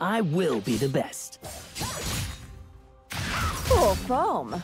I will be the best. Full foam.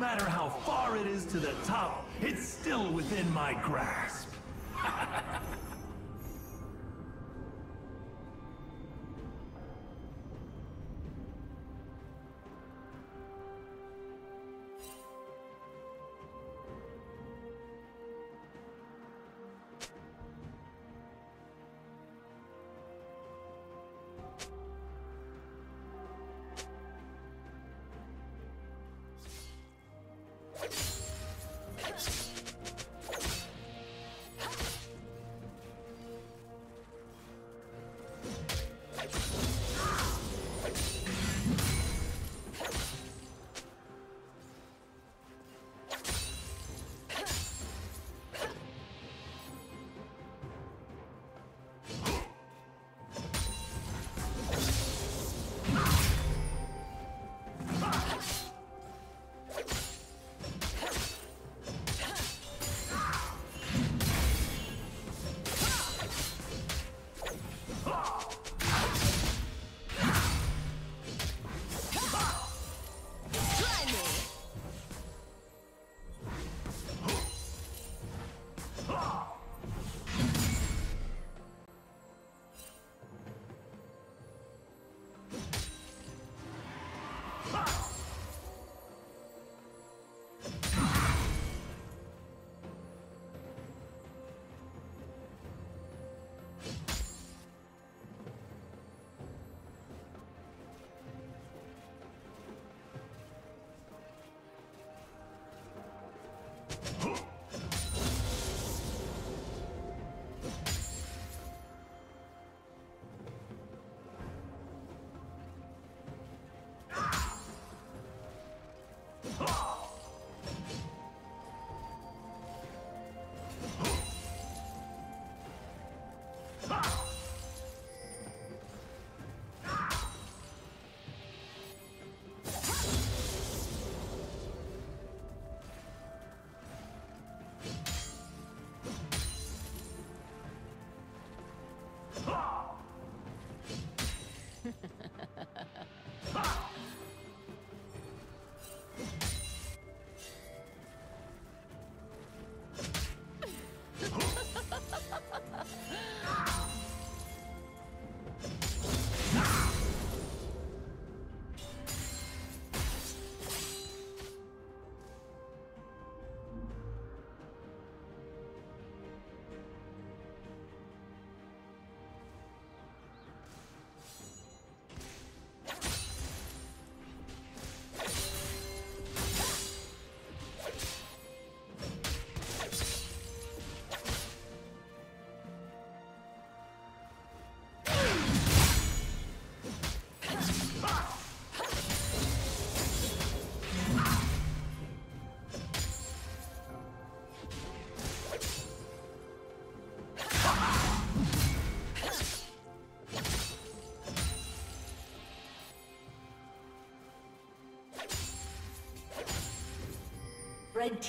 Matter how far it is to the top, it's still within my grasp.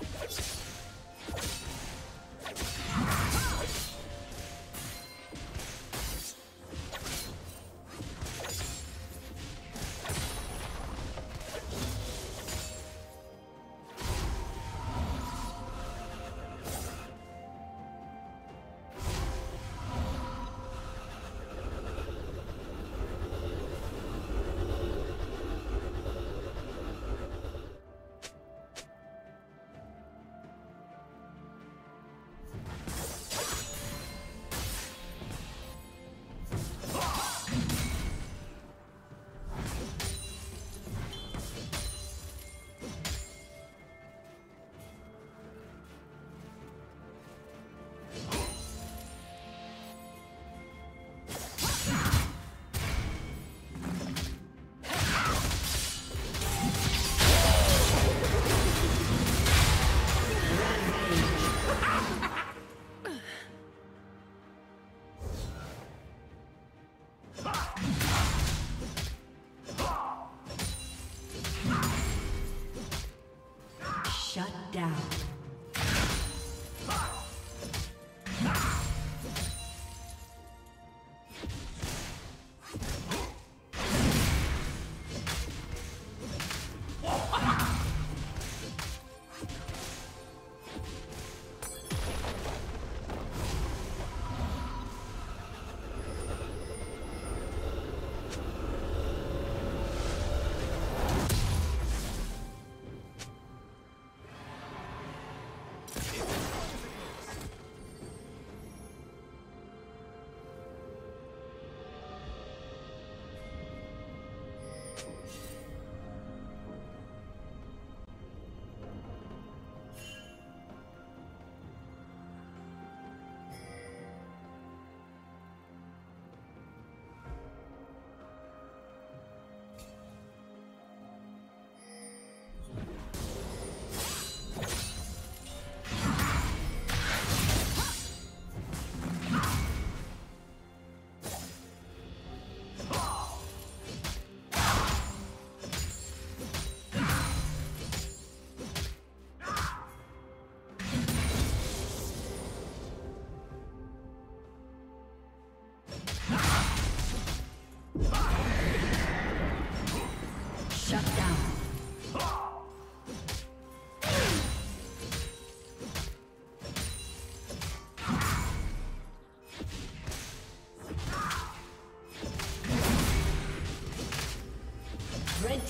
Let's go.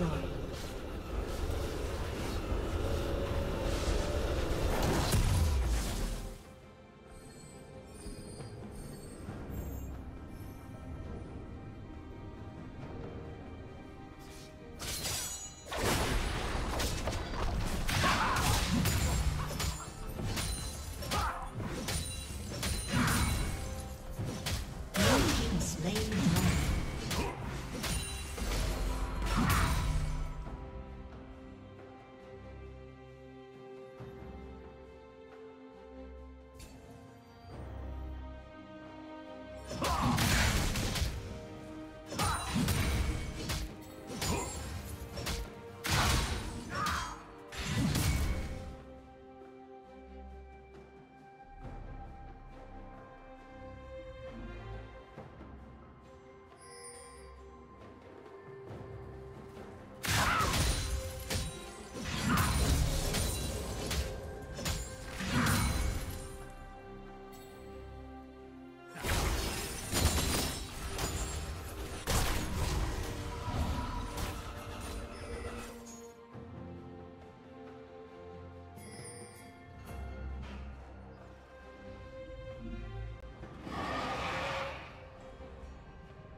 Has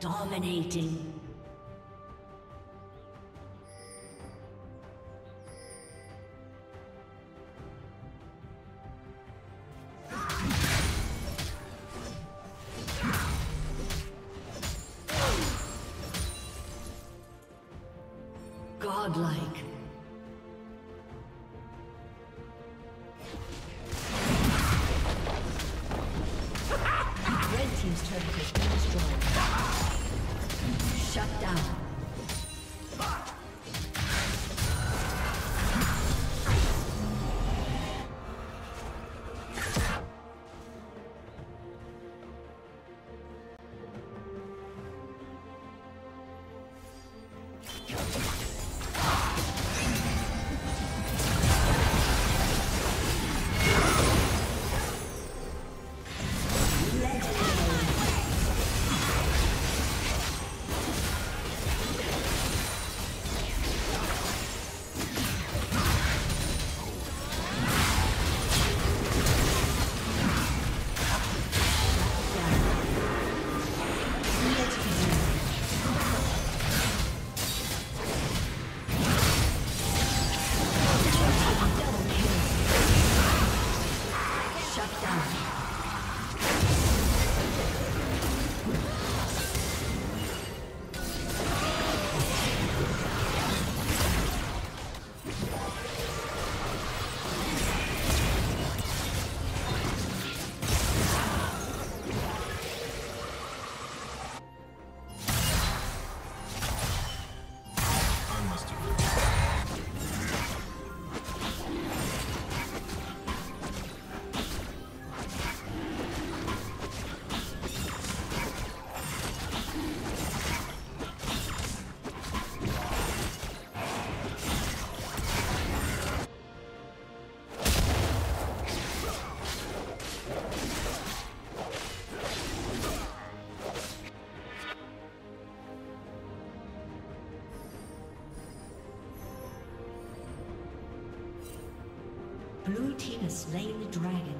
Dominating. Slain the dragon.